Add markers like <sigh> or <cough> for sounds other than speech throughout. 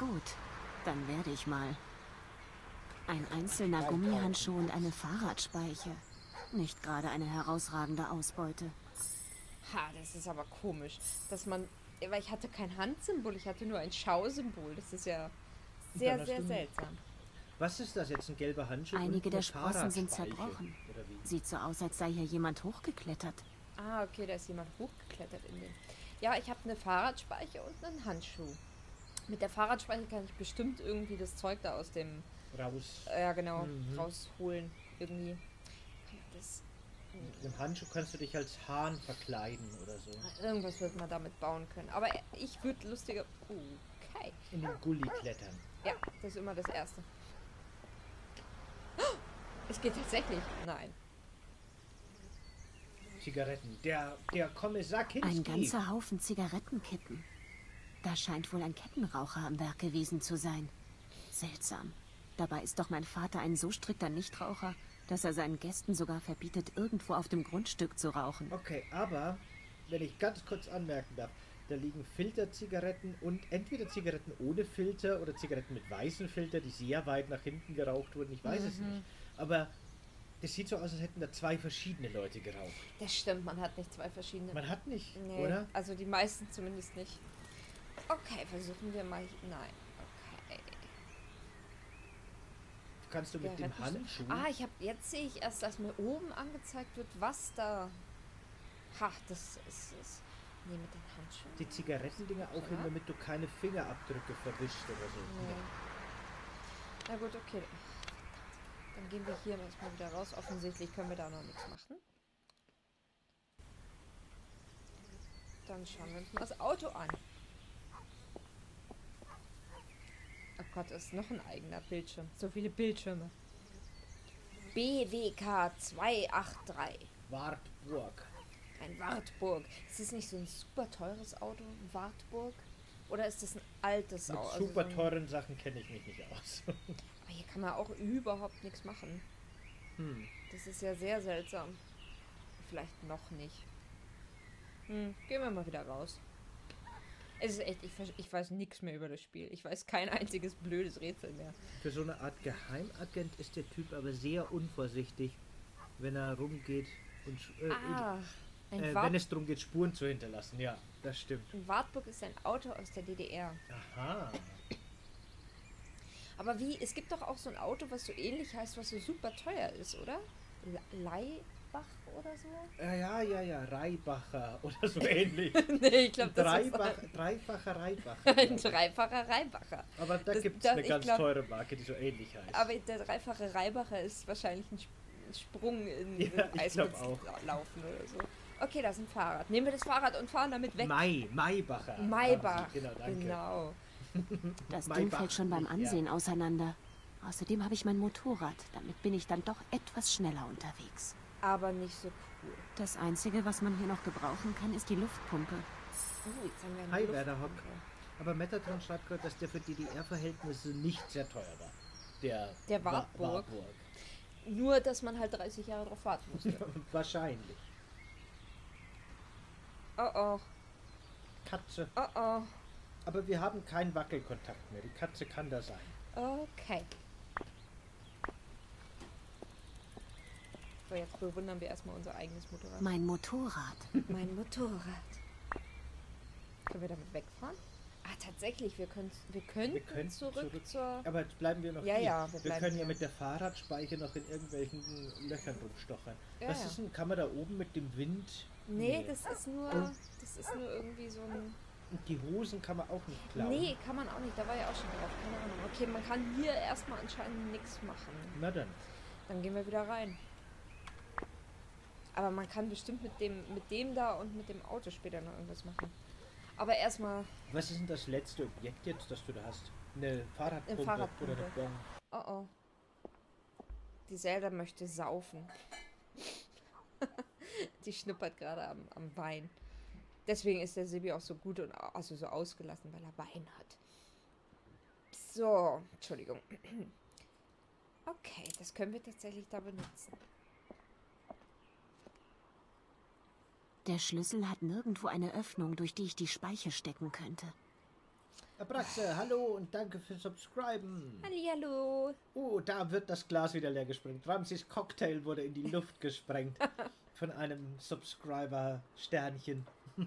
gut, dann werde ich mal. Ein einzelner Gummihandschuh und eine Fahrradspeiche. Nicht gerade eine herausragende Ausbeute. Ha, das ist aber komisch, dass man, weil ich hatte kein Handsymbol, ich hatte nur ein Schausymbol. Das ist ja sehr, sehr seltsam. Was ist das jetzt? Ein gelber Handschuh? und Einige der Sprossen sind zerbrochen. Sieht so aus, als sei hier jemand hochgeklettert. Ah, okay, da ist jemand hochgeklettert in den. Ja, ich habe eine Fahrradspeiche und einen Handschuh. Mit der Fahrradspeiche kann ich bestimmt irgendwie das Zeug da aus dem, Raus. ja genau, Mhm. rausholen. Irgendwie. Das, Mit dem Handschuh kannst du dich als Hahn verkleiden oder so. irgendwas wird man damit bauen können. Aber ich würde lustiger. Okay. In den Gully klettern. Ja, das ist immer das Erste. Es geht tatsächlich. Nein. Zigaretten. Der, der Kommissar Kinski. Ein ganzer Haufen Zigarettenkippen. Da scheint wohl ein Kettenraucher am Werk gewesen zu sein. Seltsam. Dabei ist doch mein Vater ein so strikter Nichtraucher, dass er seinen Gästen sogar verbietet, irgendwo auf dem Grundstück zu rauchen. Okay, aber wenn ich ganz kurz anmerken darf, da liegen Filterzigaretten und entweder Zigaretten ohne Filter oder Zigaretten mit weißen Filter, die sehr weit nach hinten geraucht wurden. Ich weiß es nicht. Aber das sieht so aus, als hätten da zwei verschiedene Leute geraucht. Das stimmt, man hat nicht zwei verschiedene. Man hat nicht, Nee, oder? also die meisten zumindest nicht. Okay, versuchen wir mal. Nein. Okay. Kannst du mit dem Zigarettenstummel. Handschuh. Ah, ich habe jetzt sehe ich erst, dass mir oben angezeigt wird, was da. Ha, das ist es. Nee, mit den Handschuhen. die Zigarettendinger aufheben, Ja. damit du keine Fingerabdrücke verwischt oder so. Nee. Na gut, okay. Dann gehen wir hier erstmal wieder raus. Offensichtlich können wir da noch nichts machen. Dann schauen wir uns mal das Auto an. Oh Gott, das ist noch ein eigener Bildschirm. So viele Bildschirme. BWK 283. Wartburg. Ein Wartburg. Ist das nicht so ein super teures Auto? Ein Wartburg? Oder ist das ein altes Mit Auto? super so ein- teuren Sachen kenne ich mich nicht aus. <laughs> Aber hier kann man auch überhaupt nichts machen. hm. Das ist ja sehr seltsam. Vielleicht noch nicht. Hm, gehen wir mal wieder raus. Es ist echt, ich, ich weiß nichts mehr über das Spiel. Ich weiß kein einziges blödes Rätsel mehr. Für so eine Art Geheimagent ist der Typ aber sehr unvorsichtig, wenn er rumgeht und äh, Ah, ein, äh, wenn es darum geht, Spuren zu hinterlassen. Ja, das stimmt. ein Wartburg ist ein Auto aus der DDR. Aha. Aber wie, es gibt doch auch so ein Auto, was so ähnlich heißt, was so super teuer ist, oder? Le- Leibach oder so? Äh, ja, ja, ja, Reibacher <laughs> oder so ähnlich. <laughs> nee, ich glaube, das Dreibach, ist dreifacher Reibacher. <laughs> ein dreifacher Reibacher. Aber da Das- gibt es eine ganz glaub- teure Marke, die so ähnlich heißt. Aber der dreifache Reibacher ist wahrscheinlich ein Sp- ein Sprung in, Ja. Eislaufen oder so. Okay, da ist ein Fahrrad. Nehmen wir das Fahrrad und fahren damit weg. Mai, Maibacher. Sie. Genau, danke. Genau. Das Mein Ding fällt schon beim Ansehen auseinander. Außerdem habe ich mein Motorrad. Damit bin ich dann doch etwas schneller unterwegs. Aber nicht so cool. Das Einzige, was man hier noch gebrauchen kann, ist die Luftpumpe. Oh, jetzt haben wir eine Hi, Luft- Werder Hock. Aber Metatron schreibt gerade, dass der für DDR-Verhältnisse nicht sehr teuer war. Der, Der Wa- Wartburg. Wartburg. Nur, dass man halt 30 Jahre drauf warten musste. <laughs> Wahrscheinlich. oh oh, Katze. oh oh. Aber wir haben keinen Wackelkontakt mehr. Die Katze kann da sein. Okay. So, jetzt bewundern wir erstmal unser eigenes Motorrad. Mein Motorrad. Mein Motorrad. Können wir damit wegfahren? Ah, tatsächlich, wir können, wir könnten Wir können zurück, zurück- zur... Aber jetzt bleiben wir noch Ja, hier. ja, wir wir bleiben können ja hier. mit der Fahrradspeiche noch in irgendwelchen Löchern rumstochern. Ja, Was ja. ist denn, kann man da oben mit dem Wind... Nee, das ist nur, Und- das ist nur irgendwie so ein... Und die Hosen kann man auch nicht klauen. Nee, kann man auch nicht, da war ja auch schon drauf, keine Ahnung. Okay, man kann hier erstmal anscheinend nichts machen. Na dann. Dann gehen wir wieder rein. Aber man kann bestimmt mit dem, mit dem da und mit dem Auto später noch irgendwas machen. Aber erstmal, Was ist denn das letzte Objekt jetzt, das du da hast? Eine Fahrradpumpe, Fahrradpumpe. oder eine Bon? oh oh. Die Zelda möchte saufen. <laughs> Die schnuppert gerade am, am Wein. Deswegen ist der Sibi auch so gut und also so ausgelassen, weil er Wein hat. So, Entschuldigung. <clears throat> Okay, das können wir tatsächlich da benutzen. Der Schlüssel hat nirgendwo eine Öffnung, durch die ich die Speiche stecken könnte. Abraxe, hallo und danke fürs Subscriben. Hallihallo. Oh, da wird das Glas wieder leer gesprengt. Ramses Cocktail wurde in die <laughs> Luft gesprengt. Von einem Subscriber-Sternchen. <laughs>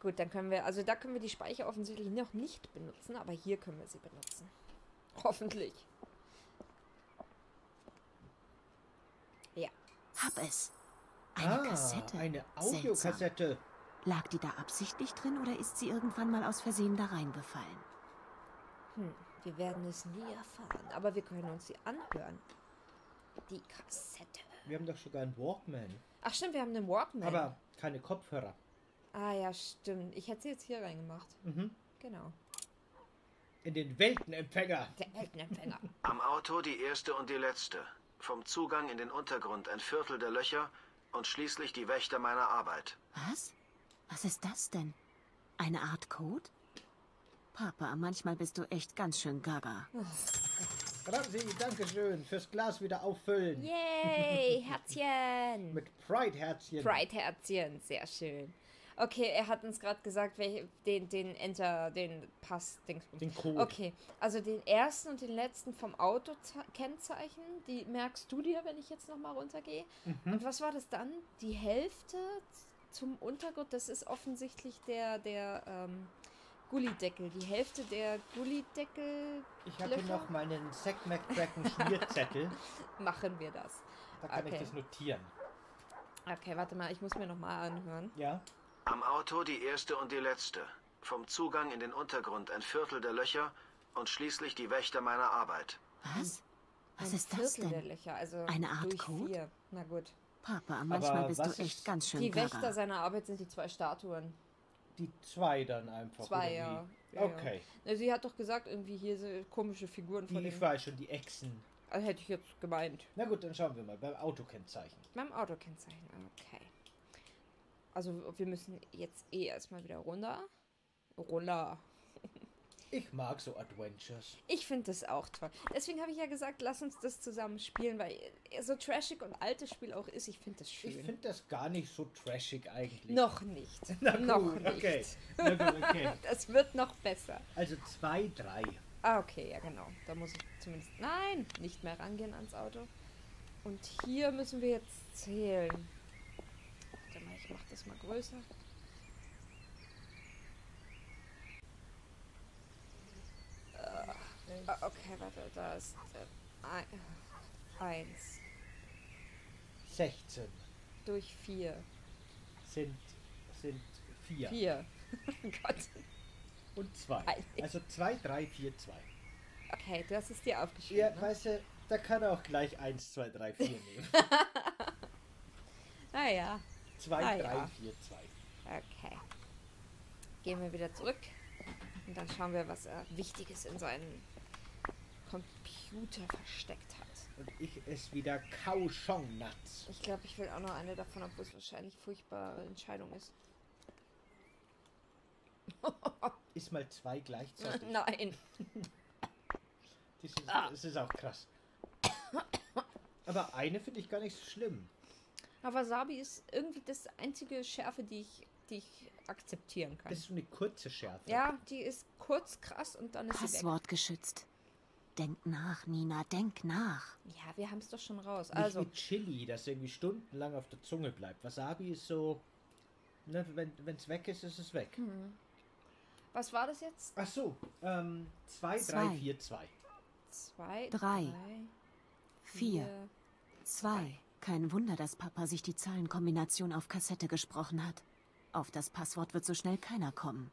Gut, dann können wir, also da können wir die Speicher offensichtlich noch nicht benutzen, aber hier können wir sie benutzen. Hoffentlich. Ja. Hab es. Eine ah, Kassette. eine. Audiokassette. Lag die da absichtlich drin oder ist sie irgendwann mal aus Versehen da reingefallen? Hm, wir werden es nie erfahren, aber wir können uns sie anhören. Die Kassette. Wir haben doch sogar einen Walkman. Ach stimmt, wir haben einen Walkman. Aber keine Kopfhörer. ah ja, stimmt. Ich hätte sie jetzt hier reingemacht. Mhm. Genau. In den Weltenempfänger. Der Eltenempfänger. Am Auto die erste und die letzte. Vom Zugang in den Untergrund ein Viertel der Löcher und schließlich die Wächter meiner Arbeit. Was? Was ist das denn? Eine Art Code? Papa, manchmal bist du echt ganz schön gaga. Ramsi, danke schön fürs Glas wieder auffüllen. Yay, Herzchen. Mit Pride-Herzchen. Pride-Herzchen, sehr schön. Okay, er hat uns gerade gesagt, welche, den, den Enter, den Pass, Dingsbums. Den Code. Okay, also den ersten und den letzten vom Auto-Kennzeichen, die merkst du dir, wenn ich jetzt nochmal runtergehe. Mhm. Und was war das dann? Die Hälfte zum Untergrund, das ist offensichtlich der, der ähm, Gullideckel. Die Hälfte der Gullideckel Ich habe hier noch meinen Zack McCracken Schmierzettel. <laughs> machen wir das. Da kann ich Okay. das notieren. Okay, warte mal, ich muss mir nochmal anhören. Ja? Am Auto die erste und die letzte. Vom Zugang in den Untergrund ein Viertel der Löcher und schließlich die Wächter meiner Arbeit. Was? Was Ein ist das Viertel der denn? Löcher, also Eine Art durch Code? vier. Na gut. Papa, manchmal Aber bist du echt ganz schön Die Wächter seiner Arbeit sind die zwei Statuen. Die zwei dann einfach. Zwei, oder ja. wie? Ja, ja. Okay. Na, Sie hat doch gesagt, irgendwie hier so komische Figuren von Die, ich den... weiß schon, die Echsen. Also hätte ich jetzt gemeint. Na gut, dann schauen wir mal beim Autokennzeichen. Beim Autokennzeichen, okay. Also wir müssen jetzt eh erstmal wieder runter. Runter. Ich mag so Adventures. Ich finde das auch toll. Deswegen habe ich ja gesagt, lass uns das zusammen spielen, weil so trashig und altes Spiel auch ist, ich finde das schön. Ich finde das gar nicht so trashig eigentlich. noch nicht. <laughs> Na noch gut, nicht. okay. Na gut, okay. <laughs> Das wird noch besser. Also zwei, drei. Ah, okay, ja genau. Da muss ich zumindest. Nein, nicht mehr rangehen ans Auto. Und hier müssen wir jetzt zählen. Warte mal, ich mach das mal größer. Äh, ah, okay, warte, da ist äh, ein, eins 16 durch vier. sind, sind vier. Vier. <laughs> Gott. Und zwei. Also zwei, drei, vier, zwei. Okay, du hast es dir aufgeschrieben. Ja, ne? weißt du, da kann er auch gleich eins, zwei, drei, vier <laughs> nehmen. Naja, Zwei, Ah, drei, ja. vier, zwei. Okay. Gehen wir wieder zurück. Und dann schauen wir, was er Wichtiges in seinen Computer versteckt hat. Und ich esse wieder Kaohsiung Nuts. Ich glaube, ich will auch noch eine davon, obwohl es wahrscheinlich furchtbare Entscheidung ist. <laughs> Iss mal zwei gleichzeitig. Nein. Das ist, Ah. das ist auch krass. Aber eine finde ich gar nicht so schlimm. Aber Wasabi ist irgendwie das einzige Schärfe, die ich, die ich akzeptieren kann. Das ist so eine kurze Schärfe. Ja, die ist kurz krass und dann ist sie weg. Passwort geschützt. Denk nach, Nina, denk nach. Ja, wir haben es doch schon raus. Nicht Also, wie Chili, das irgendwie stundenlang auf der Zunge bleibt. Wasabi ist so. Ne, wenn es weg ist, ist es weg. Hm. was war das jetzt? Ach so, ähm, 2, 3, Zwei. 4, 2. Zwei, Drei. drei Vier, zwei. Kein Wunder, dass Papa sich die Zahlenkombination auf Kassette gesprochen hat. Auf das Passwort wird so schnell keiner kommen.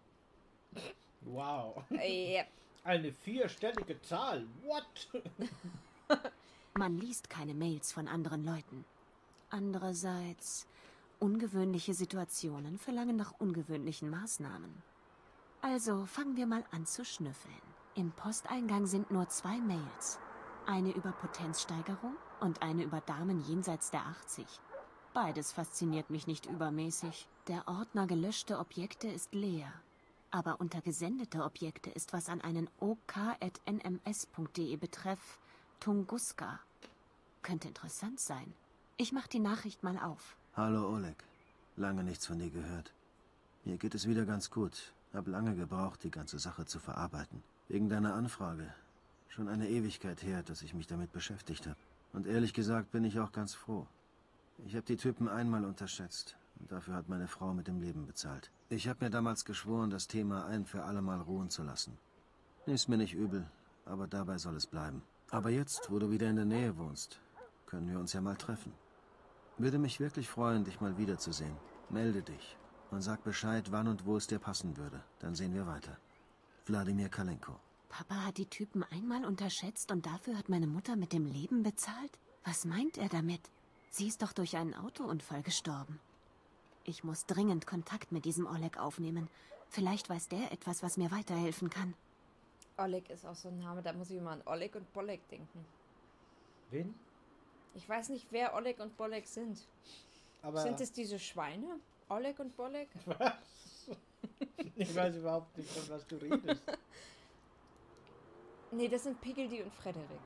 Wow. Ja. Eine vierstellige Zahl. What? <laughs> Man liest keine Mails von anderen Leuten. Andererseits, ungewöhnliche Situationen verlangen nach ungewöhnlichen Maßnahmen. Also fangen wir mal an zu schnüffeln. Im Posteingang sind nur zwei Mails. Eine über Potenzsteigerung und eine über Damen jenseits der 80. Beides fasziniert mich nicht übermäßig. Der Ordner gelöschte Objekte ist leer. Aber unter gesendete Objekte ist was an einen ok.nms.de betreff Tunguska. Könnte interessant sein. Ich mach die Nachricht mal auf. Hallo Oleg. Lange nichts von dir gehört. Mir geht es wieder ganz gut. Hab lange gebraucht, die ganze Sache zu verarbeiten. Wegen deiner Anfrage. Schon eine Ewigkeit her, dass ich mich damit beschäftigt habe. Und ehrlich gesagt bin ich auch ganz froh. Ich habe die Typen einmal unterschätzt. Und dafür hat meine Frau mit dem Leben bezahlt. Ich habe mir damals geschworen, das Thema ein für alle Mal ruhen zu lassen. Ist mir nicht übel, aber dabei soll es bleiben. Aber jetzt, wo du wieder in der Nähe wohnst, können wir uns ja mal treffen. Würde mich wirklich freuen, dich mal wiederzusehen. Melde dich und sag Bescheid, wann und wo es dir passen würde. Dann sehen wir weiter. Wladimir Kalenko. Papa hat die Typen einmal unterschätzt und dafür hat meine Mutter mit dem Leben bezahlt? Was meint er damit? Sie ist doch durch einen Autounfall gestorben. Ich muss dringend Kontakt mit diesem Oleg aufnehmen. Vielleicht weiß der etwas, was mir weiterhelfen kann. Oleg ist auch so ein Name, da muss ich immer an Oleg und Bolek denken. Wen? Ich weiß nicht, wer Oleg und Bolek sind. Aber Sind es diese Schweine? Oleg und Bolek? <laughs> was? Ich weiß überhaupt nicht, von was du redest. <laughs> Nee, das sind Piggledy und Frederik.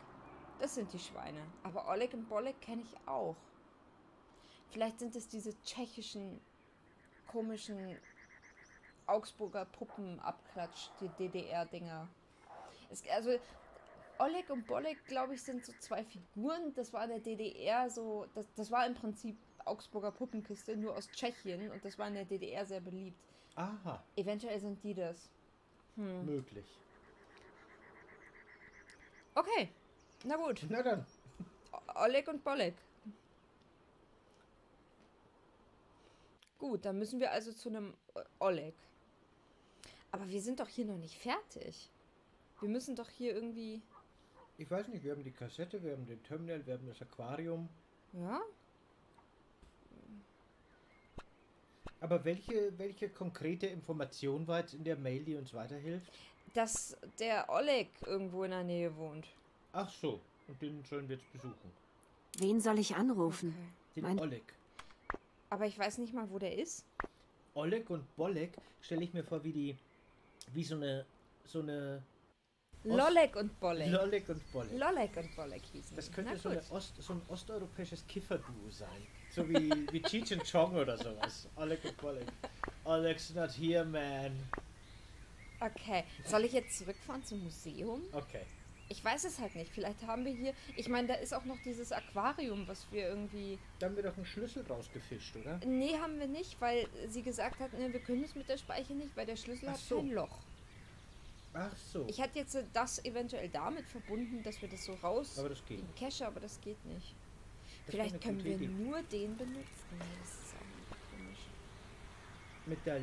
Das sind die Schweine. Aber Oleg und Bolek kenne ich auch. Vielleicht sind es diese tschechischen, komischen Augsburger Puppenabklatsch, die DDR-Dinger. Also, Oleg und Bolek, glaube ich, sind so zwei Figuren. Das war in der DDR so, das, das war im Prinzip Augsburger Puppenkiste, nur aus Tschechien. Und das war in der DDR sehr beliebt. Aha, Eventuell sind die das. möglich. Okay, na gut. Na dann. Oleg und Bolek. Gut, dann müssen wir also zu einem Oleg. Aber wir sind doch hier noch nicht fertig. Wir müssen doch hier irgendwie. Ich weiß nicht, wir haben die Kassette, wir haben den Terminal, wir haben das Aquarium. Ja? Aber welche, welche konkrete Information war jetzt in der Mail, die uns weiterhilft? Dass der Oleg irgendwo in der Nähe wohnt. Ach so, und den sollen wir jetzt besuchen. Wen soll ich anrufen? Okay. Den Mein- Oleg. Aber ich weiß nicht mal, wo der ist. Oleg und Bolek stelle ich mir vor wie die, wie so eine, so eine Lolek und Bolek. Lolek und Bolek. Lolek und Bolek hießen Das könnte so. Ost, so ein osteuropäisches Kifferduo sein. So wie, wie Cheech and Chong oder sowas. Oleg und Bolek. Oleg's not here, man. Okay. Soll ich jetzt zurückfahren zum Museum? Okay. Ich weiß es halt nicht. Vielleicht haben wir hier. Ich meine, da ist auch noch dieses Aquarium, was wir irgendwie. Da haben wir doch einen Schlüssel rausgefischt, oder? Nee, haben wir nicht, weil sie gesagt hat, ne, wir können es mit der Speiche nicht, weil der Schlüssel Ach hat so. kein Loch. Ach so. Ich hatte jetzt das eventuell damit verbunden, dass wir das so raus Aber das geht in. Cache, aber das geht nicht. Das Vielleicht können wir Idee. nur den benutzen. Nee, das ist auch komisch. Mit der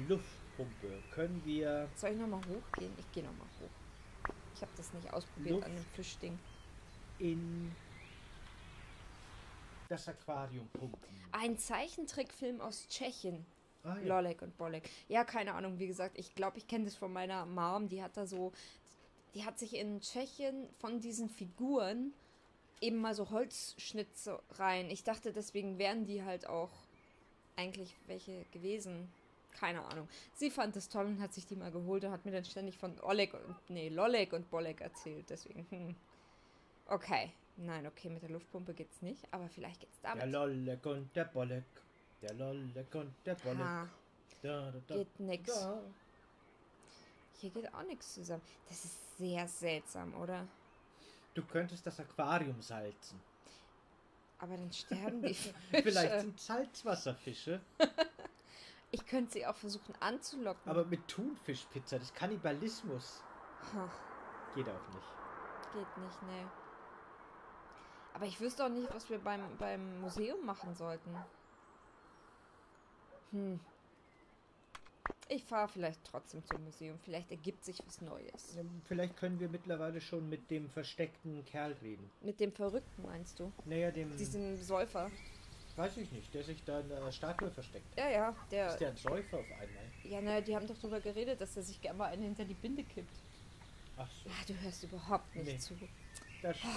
Luftpumpe können wir Soll ich nochmal hochgehen? Ich gehe nochmal hoch. Ich habe das nicht ausprobiert Luft. an dem Fischding. in das Aquarium pumpen. Ein Zeichentrickfilm aus Tschechien. Ah, ja. Lolek und Bolek. Ja, keine Ahnung, wie gesagt, ich glaube, ich kenne das von meiner Mom, die hat da so, die hat sich in Tschechien von diesen Figuren eben mal so Holzschnitze rein. Ich dachte, deswegen wären die halt auch eigentlich welche gewesen. Keine Ahnung. Sie fand es toll und hat sich die mal geholt und hat mir dann ständig von Oleg und, nee, Lolek und Bolek erzählt. Deswegen, hm. Okay. Nein, okay, mit der Luftpumpe geht's nicht, aber vielleicht geht's Der damit. Lollek und der Bolek. Der Lollek und der Bolek. Ha, Da, da, da, geht nix. da. Hier geht auch nichts zusammen. Das ist sehr seltsam, oder? Du könntest das Aquarium salzen. Aber dann sterben die <laughs> Fische. Vielleicht sind Salzwasserfische, <laughs> Ich könnte sie auch versuchen anzulocken. aber mit Thunfischpizza, das ist Kannibalismus. Ha, Geht auch nicht. geht nicht, nee. Aber ich wüsste auch nicht, was wir beim, beim Museum machen sollten. Hm. Ich fahre vielleicht trotzdem zum Museum. Vielleicht ergibt sich was Neues. Vielleicht können wir mittlerweile schon mit dem versteckten Kerl reden. Mit dem Verrückten, meinst du? Naja, dem. Diesem Säufer. Weiß ich nicht, der sich da in der Statue versteckt. Ja, ja, der. Ist der ein Säufer auf einmal? Ja, naja, die haben doch drüber geredet, dass er sich gerne mal einen hinter die Binde kippt. Ach so, Ah, du hörst überhaupt nicht Nee. zu. das stimmt.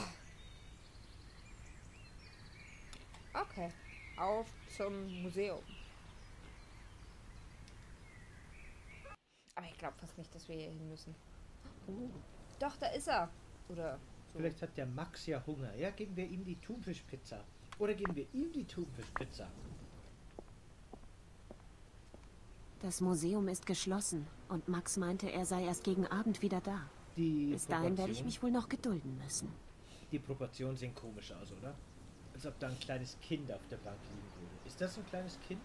Okay, auf zum Museum. Aber ich glaube fast nicht, dass wir hier hin müssen. Uh, doch, da ist er. Oder so. Vielleicht hat der Max ja Hunger. Ja, geben wir ihm die Thunfischpizza. Oder geben wir ihm die Thunfischpizza. Das Museum ist geschlossen und Max meinte, er sei erst gegen Abend wieder da. Die Bis dahin werde ich mich wohl noch gedulden müssen. Die Proportionen sehen komisch aus, oder? Als ob da ein kleines Kind auf der Bank liegen würde. Ist das ein kleines Kind?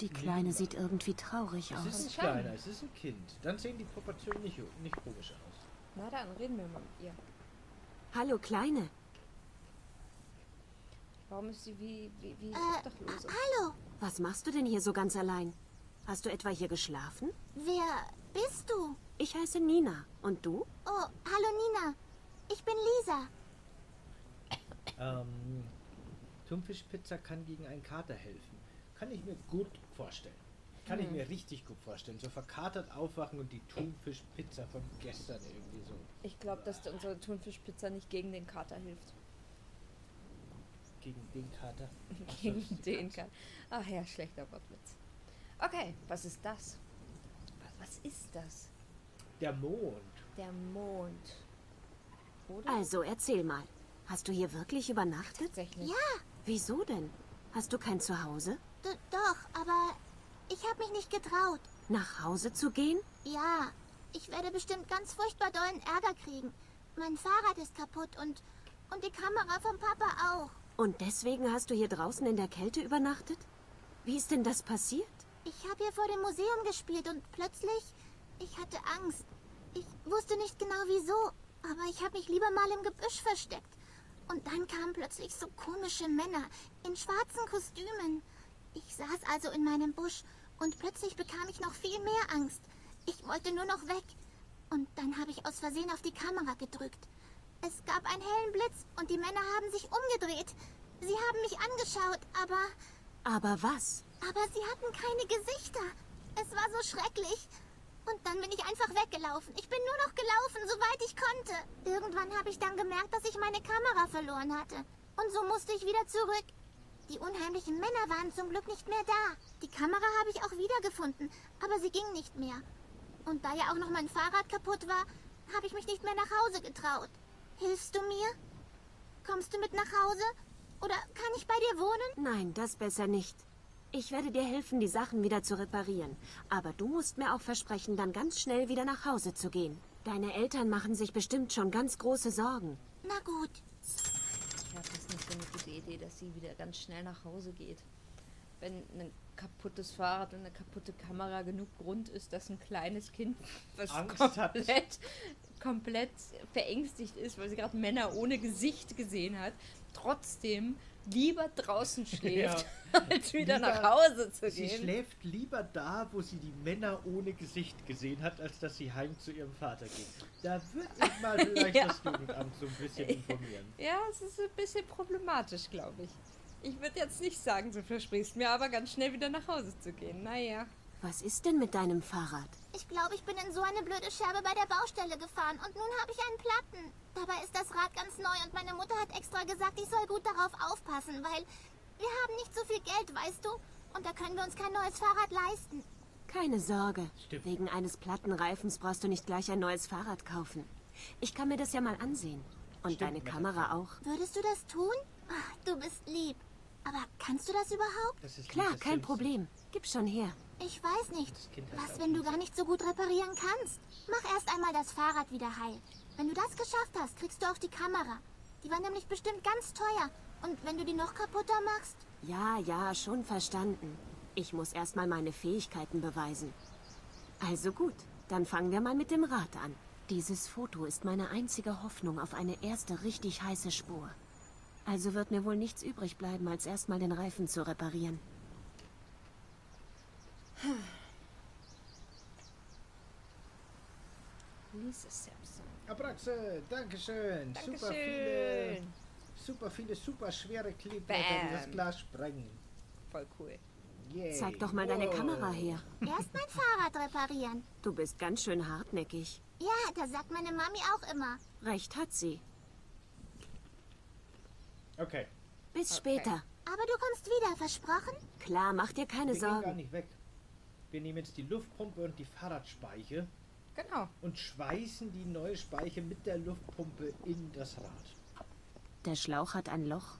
Die Kleine sieht irgendwie traurig Es ist aus. ein Schon. kleiner, es ist ein Kind. Dann sehen die Proportionen nicht, nicht komisch aus. Na dann, reden wir mal mit ihr. Hallo Kleine, Warum ist sie wie, wie, wie Äh, Obdachlose? hallo, was machst du denn hier so ganz allein? Hast du etwa hier geschlafen? wer bist du? Ich heiße Nina. Und du? Oh, hallo Nina. Ich bin Lisa. Ähm, Thunfischpizza kann gegen einen Kater helfen. Kann ich mir gut vorstellen. Kann ich mir richtig gut vorstellen. So verkatert aufwachen und die Thunfischpizza von gestern irgendwie so. Ich glaube, dass unsere Thunfischpizza nicht gegen den Kater hilft. Gegen den Kater. <laughs> Gegen den Katze. Kater. Ach ja, schlechter Wortwitz. Okay, was ist das? Was, was ist das? Der Mond. Der Mond. Oder? Also erzähl mal. Hast du hier wirklich übernachtet? Tatsächlich. Ja, Wieso denn? Hast du kein Zuhause? d doch, aber ich habe mich nicht getraut. Nach Hause zu gehen? Ja, ich werde bestimmt ganz furchtbar dollen Ärger kriegen. Mein Fahrrad ist kaputt und und die Kamera vom Papa auch. Und deswegen hast du hier draußen in der Kälte übernachtet? Wie ist denn das passiert? Ich habe hier vor dem Museum gespielt und plötzlich ich hatte Angst. Ich wusste nicht genau wieso, aber ich habe mich lieber mal im Gebüsch versteckt. Und dann kamen plötzlich so komische Männer in schwarzen Kostümen. Ich saß also in meinem Busch und plötzlich bekam ich noch viel mehr Angst. Ich wollte nur noch weg. Und dann habe ich aus Versehen auf die Kamera gedrückt. Es gab einen hellen Blitz und die Männer haben sich umgedreht. Sie haben mich angeschaut, aber Aber was? aber sie hatten keine Gesichter. Es war so schrecklich. Und dann bin ich einfach weggelaufen. Ich bin nur noch gelaufen, soweit ich konnte. Irgendwann habe ich dann gemerkt, dass ich meine Kamera verloren hatte. Und so musste ich wieder zurück. Die unheimlichen Männer waren zum Glück nicht mehr da. Die Kamera habe ich auch wiedergefunden, aber sie ging nicht mehr. Und da ja auch noch mein Fahrrad kaputt war, habe ich mich nicht mehr nach Hause getraut. Hilfst du mir? Kommst du mit nach Hause? Oder kann ich bei dir wohnen? Nein, das besser nicht. Ich werde dir helfen, die Sachen wieder zu reparieren. Aber du musst mir auch versprechen, dann ganz schnell wieder nach Hause zu gehen. Deine Eltern machen sich bestimmt schon ganz große Sorgen. Na gut. Ich glaube, das ist nicht so eine gute Idee, dass sie wieder ganz schnell nach Hause geht. Wenn ein kaputtes Fahrrad und eine kaputte Kamera genug Grund ist, dass ein kleines Kind, was Angst hat. komplett, komplett verängstigt ist, weil sie gerade Männer ohne Gesicht gesehen hat, trotzdem lieber draußen <laughs> schläft, als wieder Lieber- nach Hause zu Sie gehen. schläft lieber da, wo sie die Männer ohne Gesicht gesehen hat, als dass sie heim zu ihrem Vater geht. Da würde ich mal <laughs> vielleicht Ja. das Jugendamt so ein bisschen informieren. Ja, es ist ein bisschen problematisch, glaube ich. Ich würde jetzt nicht sagen, du versprichst mir aber ganz schnell wieder nach Hause zu gehen. Naja. Was ist denn mit deinem Fahrrad? Ich glaube, ich bin in so eine blöde Scherbe bei der Baustelle gefahren und nun habe ich einen Platten. Dabei ist das Rad ganz neu und meine Mutter hat extra gesagt, ich soll gut darauf aufpassen, weil wir haben nicht so viel Geld, weißt du? Und da können wir uns kein neues Fahrrad leisten. Keine Sorge. Stimmt. Wegen eines platten Reifens brauchst du nicht gleich ein neues Fahrrad kaufen. Ich kann mir das ja mal ansehen. Und Stimmt, deine Kamera auch. Würdest du das tun? Ach, du bist lieb. Aber kannst du das überhaupt? Das ist Klar, das kein Schlimmste. Problem. Gib schon her. Ich weiß nicht. Was, wenn du gar nicht so gut reparieren kannst? Mach erst einmal das Fahrrad wieder heil. Wenn du das geschafft hast, kriegst du auch die Kamera. Die war nämlich bestimmt ganz teuer. Und wenn du die noch kaputter machst? Ja, ja, schon verstanden. Ich muss erst mal meine Fähigkeiten beweisen. Also gut, dann fangen wir mal mit dem Rad an. Dieses Foto ist meine einzige Hoffnung auf eine erste richtig heiße Spur. Also wird mir wohl nichts übrig bleiben, als erstmal den Reifen zu reparieren. Lisa Simpson. Abraxe, Dankeschön. Super viele, Dankeschön. super viele, super schwere Kleeblätter, die das. Glas sprengen. Voll cool. Yay. Zeig doch mal deine Wow. Kamera her. Erst mein Fahrrad reparieren. Du bist ganz schön hartnäckig. Ja, das sagt meine Mami auch immer. Recht hat sie. Okay, Bis Okay. später. Aber du kommst wieder, versprochen? Klar, mach dir keine wir gehen gar Sorgen. nicht weg. Wir nehmen jetzt die Luftpumpe und die Fahrradspeiche Genau. und schweißen die neue Speiche mit der Luftpumpe in das Rad. Der Schlauch hat ein Loch.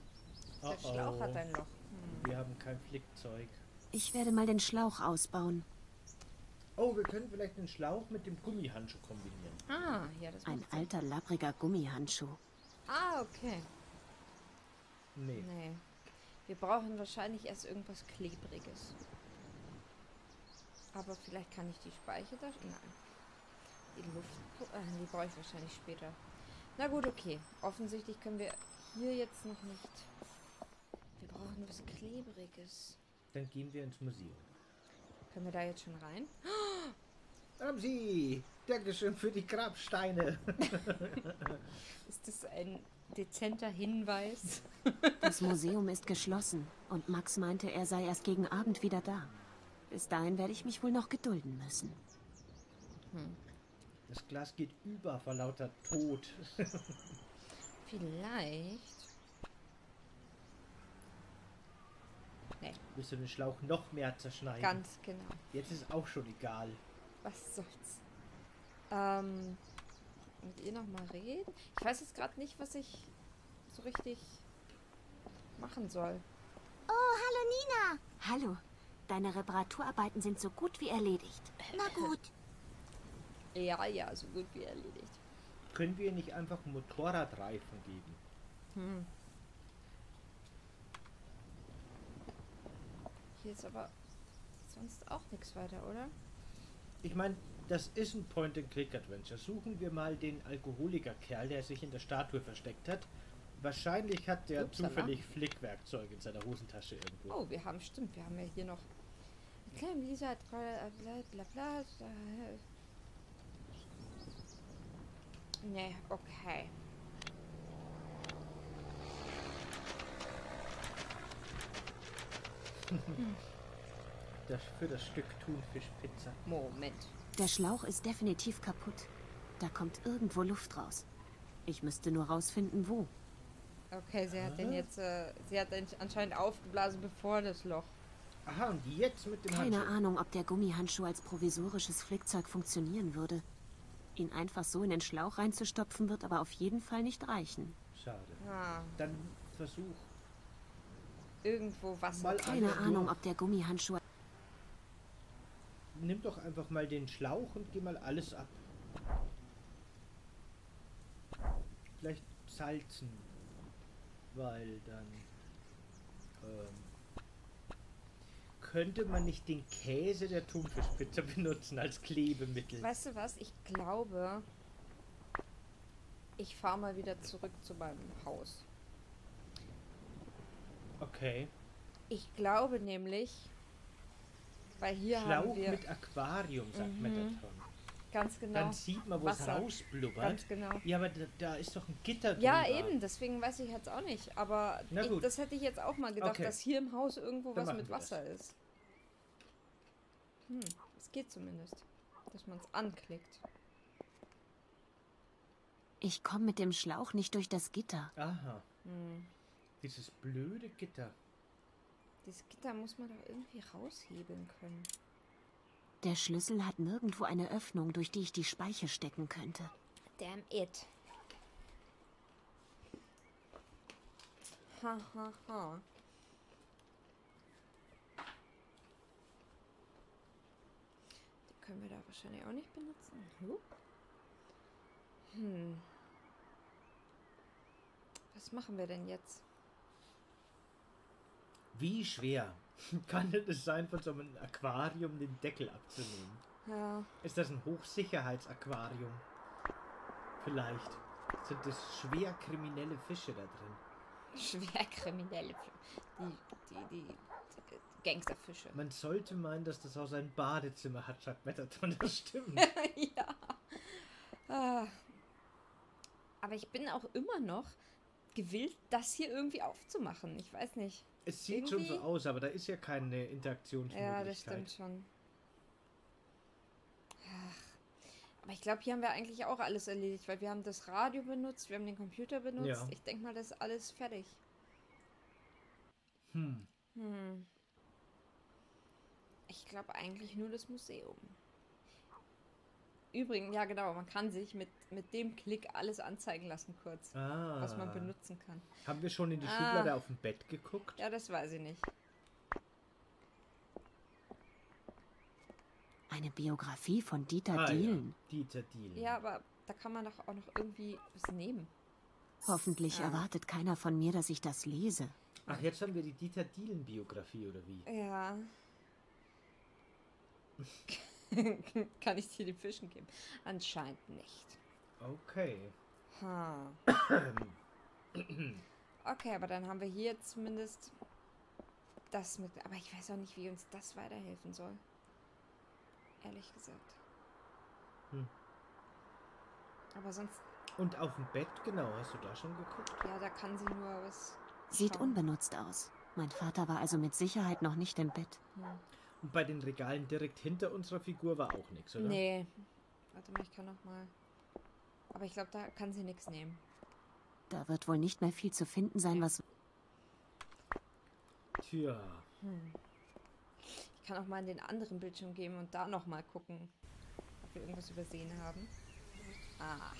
Der Oh Schlauch oh. hat ein Loch. Wir haben kein Flickzeug. Ich werde mal den Schlauch ausbauen. Oh, wir können vielleicht den Schlauch mit dem Gummihandschuh kombinieren. Ah, ja, das Ein macht Sinn. alter, labbriger Gummihandschuh. Ah, okay. Nee. Nee. Wir brauchen wahrscheinlich erst irgendwas Klebriges. Aber vielleicht kann ich die Speiche da... Nein. Die Luft... Äh, die brauche ich wahrscheinlich später. Na gut, okay. Offensichtlich können wir hier jetzt noch nicht... Wir brauchen was Klebriges. Dann gehen wir ins Museum. Können wir da jetzt schon rein? <gasps> Haben Sie! Dankeschön für die Grabsteine. <laughs> Ist das ein dezenter Hinweis? Das Museum ist geschlossen und Max meinte, er sei erst gegen Abend wieder da. Bis dahin werde ich mich wohl noch gedulden müssen. Das Glas geht über vor lauter Tod. <laughs> Vielleicht... Nee, Willst du den Schlauch noch mehr zerschneiden? ganz genau. Jetzt ist auch schon egal. Was soll's? Ähm, mit ihr nochmal reden? Ich weiß jetzt gerade nicht, was ich so richtig machen soll. Oh, hallo Nina. Hallo, deine Reparaturarbeiten sind so gut wie erledigt. Na gut. Ja, ja, so gut wie erledigt. Können wir nicht einfach Motorradreifen geben? Hm. Hier ist aber sonst auch nichts weiter, oder? Ich meine, das ist ein Point-and-Click-Adventure. Suchen wir mal den Alkoholiker-Kerl, der sich in der Statue versteckt hat. Wahrscheinlich hat der Upsala. zufällig Flickwerkzeug in seiner Hosentasche irgendwo. Oh, wir haben, stimmt, wir haben ja hier noch. Kleine Lisa hat gerade. Bla Nee, okay. <laughs> Das für das Stück Thunfischpizza. Moment. Der Schlauch ist definitiv kaputt. Da kommt irgendwo Luft raus. Ich müsste nur rausfinden, wo. Okay, sie hat den Ah. jetzt. Äh, sie hat den anscheinend aufgeblasen bevor das Loch. Aha, und jetzt mit dem Keine Handschuh. Ahnung, ob der Gummihandschuh als provisorisches Flickzeug funktionieren würde. Ihn einfach so in den Schlauch reinzustopfen, wird aber auf jeden Fall nicht reichen. Schade. Ah, Dann versuch irgendwo Wasser. mal Keine Ahnung, durch. ob der Gummihandschuh. Nimm doch einfach mal den Schlauch und geh mal alles ab. Vielleicht salzen. Weil dann ähm, könnte man nicht den Käse der Thunfischpizza <laughs> benutzen als Klebemittel. Weißt du was? Ich glaube, ich fahre mal wieder zurück zu meinem Haus. Okay. Ich glaube nämlich, weil hier haben Schlauch wir mit Aquarium, sagt Mhm. Metatron. ganz genau. Dann sieht man, wo es Wasser. rausblubbert. Ganz genau. Ja, aber da, da ist doch ein Gitter Ja, drüber. eben, deswegen weiß ich jetzt auch nicht. Aber ich, das hätte ich jetzt auch mal gedacht, Okay. dass hier im Haus irgendwo Dann was mit wir das. Wasser ist. Hm, es geht zumindest. Dass man es anklickt. Ich komme mit dem Schlauch nicht durch das Gitter. Aha. Hm. Dieses blöde Gitter. Dieses Gitter muss man doch irgendwie raushebeln können. Der Schlüssel hat nirgendwo eine Öffnung, durch die ich die Speiche stecken könnte. Damn it. Ha ha ha. Die können wir da wahrscheinlich auch nicht benutzen. Hm. Was machen wir denn jetzt? Wie schwer <laughs> kann es sein, von so einem Aquarium den Deckel abzunehmen? Ja, Ist das ein Hochsicherheitsaquarium? Vielleicht. Sind es schwer kriminelle Fische da drin? schwerkriminelle Fl- die, die, die, die Gangsterfische. Man sollte meinen, dass das Haus ein Badezimmer hat, sagt Metatron. Das stimmt. <laughs> ja. Ah. Aber ich bin auch immer noch gewillt, das hier irgendwie aufzumachen. Ich weiß nicht. Es sieht schon so Irgendwie- aus, aber da ist ja keine Interaktionsmöglichkeit. Ja, das stimmt schon. Ach. Aber ich glaube, hier haben wir eigentlich auch alles erledigt, weil wir haben das Radio benutzt, wir haben den Computer benutzt. Ja. Ich denke mal, das ist alles fertig. Hm. Hm. Ich glaube eigentlich nur das Museum. Übrigens, ja genau, man kann sich mit, mit dem Klick alles anzeigen lassen kurz, Ah. was man benutzen kann. Haben wir schon in die Ah. Schublade auf dem Bett geguckt? Ja, das weiß ich nicht. Eine Biografie von Dieter Ah, ja. Dielen. Dieter Dielen. Ja, aber da kann man doch auch noch irgendwie was nehmen. Hoffentlich Ja. erwartet keiner von mir, dass ich das lese. Ach, jetzt haben wir die Dieter Dielen-Biografie, oder wie? Ja. <laughs> <laughs> kann ich dir die Fischen geben? Anscheinend nicht. Okay. Ha. Okay, aber dann haben wir hier zumindest das mit. Aber ich weiß auch nicht, wie uns das weiterhelfen soll. Ehrlich gesagt. Hm. Aber sonst, Und auf dem Bett, genau, hast du da schon geguckt? ja, da kann sie nur was. Sieht schauen. unbenutzt aus. Mein Vater war also mit Sicherheit noch nicht im Bett. Hm. Und bei den Regalen direkt hinter unserer Figur war auch nichts, oder? Nee. Warte mal, ich kann noch mal. Aber ich glaube, da kann sie nichts nehmen. Da wird wohl nicht mehr viel zu finden sein, was Tja. Ich kann auch mal in den anderen Bildschirm gehen und da noch mal gucken, ob wir irgendwas übersehen haben. Aha,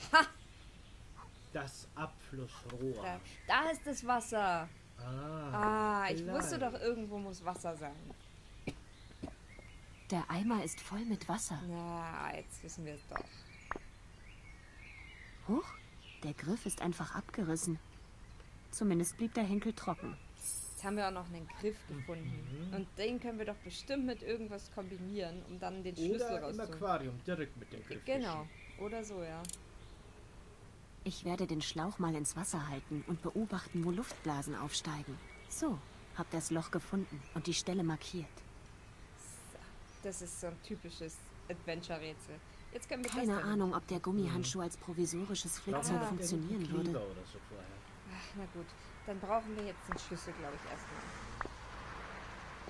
Das Abflussrohr. da, da ist das Wasser. Ah. Ah, ich wusste doch, irgendwo muss Wasser sein. Der Eimer ist voll mit Wasser. Na, jetzt wissen wir es doch. Huch, der Griff ist einfach abgerissen. Zumindest blieb der Henkel trocken. Jetzt haben wir auch noch einen Griff gefunden. Und den können wir doch bestimmt mit irgendwas kombinieren, um dann den Schlüssel Oder im rauszuholen. Aquarium, direkt mit dem Griff. Genau. Oder so, ja. Ich werde den Schlauch mal ins Wasser halten und beobachten, wo Luftblasen aufsteigen. So, hab das Loch gefunden und die Stelle markiert. Das ist so ein typisches Adventure-Rätsel. Jetzt können wir das Keine dann- Ahnung, ob der Gummihandschuh als provisorisches Flickzeug noch funktionieren würde. So. Ach, na gut. Dann brauchen wir jetzt den Schlüssel, glaube ich, erstmal.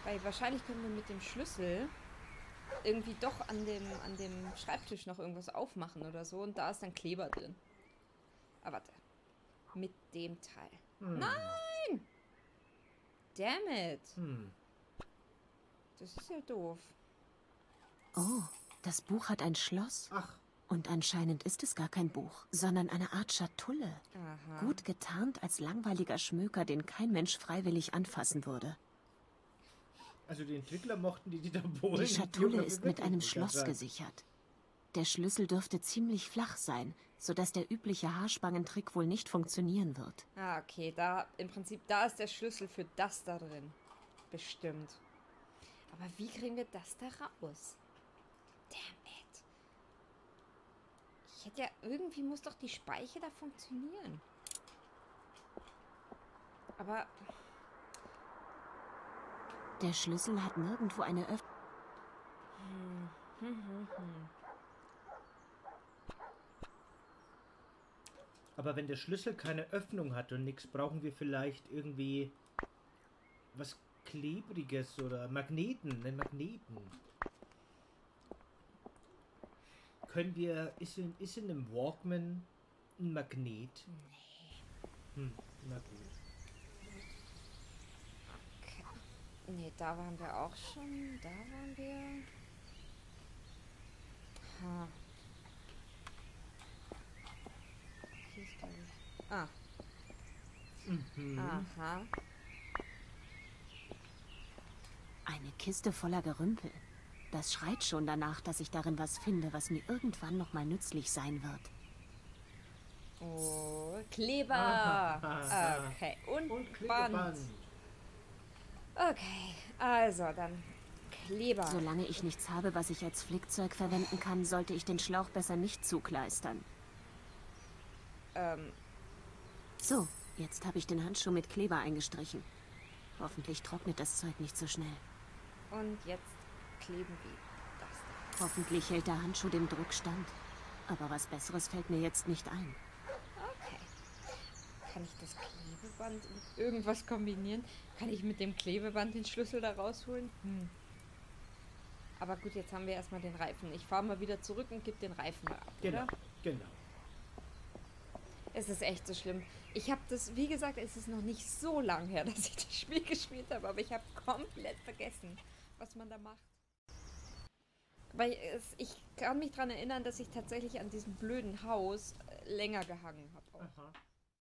Weil wahrscheinlich können wir mit dem Schlüssel irgendwie doch an dem, an dem Schreibtisch noch irgendwas aufmachen oder so und da ist dann Kleber drin. Aber warte. Mit dem Teil. Hm. Nein! Damn it! Hm. Das ist ja doof. Oh, das Buch hat ein Schloss. Ach, Und anscheinend ist es gar kein Buch, sondern eine Art Schatulle. Aha. Gut getarnt als langweiliger Schmöker, den kein Mensch freiwillig anfassen würde. also die Entwickler mochten die Dieter Bohlen. Die Schatulle ist mit einem Schloss sein. gesichert. Der Schlüssel dürfte ziemlich flach sein, sodass der übliche Haarspangentrick wohl nicht funktionieren wird. Ah, okay. Da, im Prinzip, da ist der Schlüssel für das da drin. Bestimmt. Aber wie kriegen wir das da raus? Damn it. Ich hätte ja, irgendwie muss doch die Speiche da funktionieren. Aber, Der Schlüssel hat nirgendwo eine Öffnung. Aber wenn der Schlüssel keine Öffnung hat und nichts, brauchen wir vielleicht irgendwie was Klebriges oder Magneten, einen Magneten. Können wir, ist in, ist in einem Walkman ein Magnet? Nee. Hm, na gut. nee, da waren wir auch schon. Da waren wir. Ha. Hier ist, glaube ich. Ah. Mhm. Aha. Eine Kiste voller Gerümpel. Das schreit schon danach, dass ich darin was finde, was mir irgendwann noch mal nützlich sein wird. Oh, Kleber. <laughs> Okay, und, Und Band. Okay, also dann Kleber. Solange ich nichts habe, was ich als Flickzeug verwenden kann, sollte ich den Schlauch besser nicht zukleistern. Ähm, So, jetzt habe ich den Handschuh mit Kleber eingestrichen. Hoffentlich trocknet das Zeug nicht so schnell. und jetzt kleben wir das da. Hoffentlich hält der Handschuh dem Druck stand. Aber was Besseres fällt mir jetzt nicht ein. Okay. Kann ich das Klebeband mit irgendwas kombinieren? Kann ich mit dem Klebeband den Schlüssel da rausholen? Hm. Aber gut, jetzt haben wir erstmal den Reifen. Ich fahre mal wieder zurück und gebe den Reifen mal ab, Genau, oder? genau. Es ist echt so schlimm. Ich habe das, wie gesagt, es ist noch nicht so lang her, <laughs> dass ich das Spiel gespielt habe, aber ich habe komplett vergessen, was man da macht. Weil es, ich kann mich daran erinnern, dass ich tatsächlich an diesem blöden Haus äh, länger gehangen habe. Aha.